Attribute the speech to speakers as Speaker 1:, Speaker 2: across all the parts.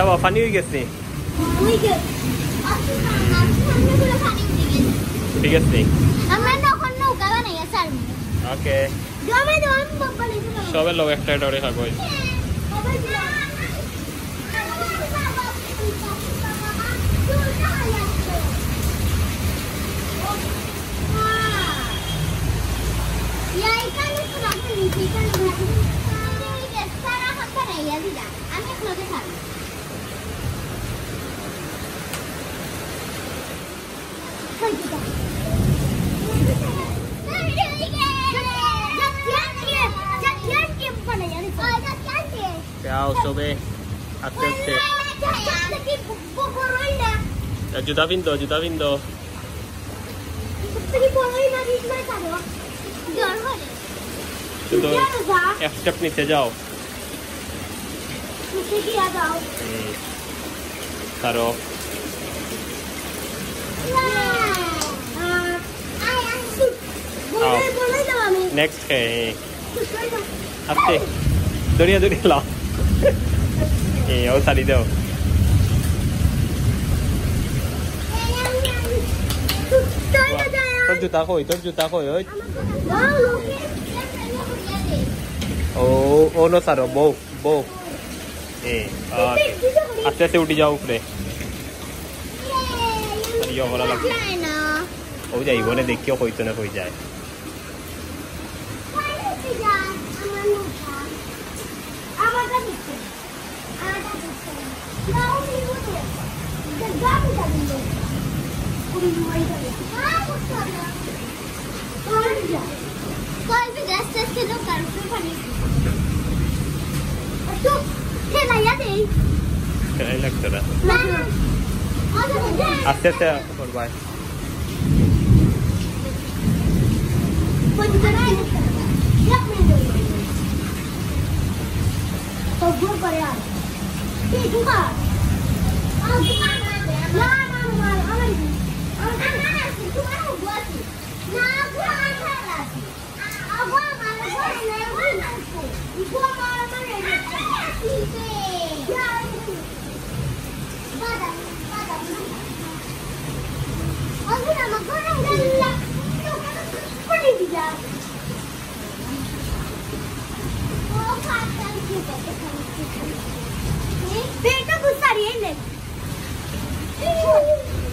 Speaker 1: যাওয়া পানি হয়ে গেছে। ঠিক আছে। ওকে সবাই লোক একটা ডরে খাব যাও সবে আস্তে আস্তে জুতা পিন্ধো জুতা পিন্ধো শুধু এক স্টেপ নিচে যাও হুম। তারও নেক্সট কে আস্তে দড়িয়া দড়িয়া লাও এ ও সারি দাও তোর জুতা কই তোর জুতা কই ওই ও ও নো সারো বউ বউ এ আস্তে আস্তে উঠি যাও উপরে ইয়ে ভালো লাগছে ও যাইব না দেখিও কইতো না কই যায় আস্তে আস্তে করবাই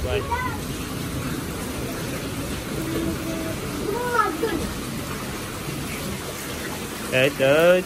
Speaker 2: Bye. Hey, dude.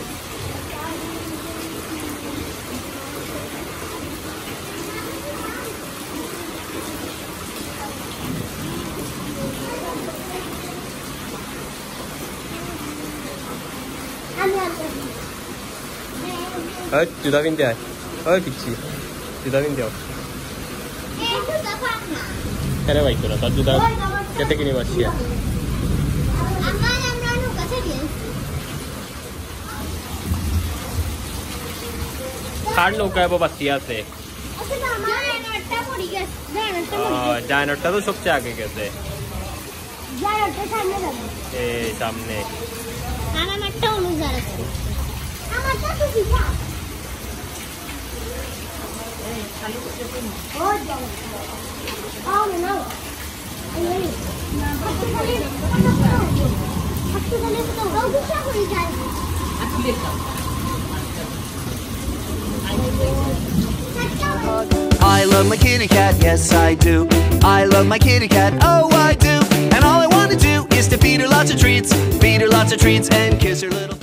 Speaker 2: Hết, chú ta bên đây. Hết kicsi. Chú ta bên đây. अरे भाई चलो तब जुदा कहते कि नहीं बच्ची है खाड़ लोग है
Speaker 1: वो
Speaker 2: बस्तिया से जायनट्टा तो
Speaker 1: सबसे आगे कहते हैं
Speaker 2: এই তো দফা না
Speaker 1: কেন বাইক তোরা তোর জুতা কেটে কিনে পাচ্ছি
Speaker 2: আমার আমরা নৌকা ছেড়ে
Speaker 1: কার নৌকায় বাবা আছে
Speaker 2: আচ্ছা আমার নটটা পড়ে গেছে জানাটা
Speaker 1: জায়নটটা তো সবচেয়ে আগে গেছে
Speaker 2: জানাটা সামনে যাবে
Speaker 1: এই সামনে
Speaker 2: আমার নটটা অনুযায়ী আছে আমারটা তো পিছা ও যাও আও না এই এই হাতে খালি হাতে খালি তো গাও গুছা করে যায়
Speaker 3: I love my kitty cat, yes I do. I love my kitty cat, oh I do. is to feed her lots of treats, feed her lots of treats, and kiss her little.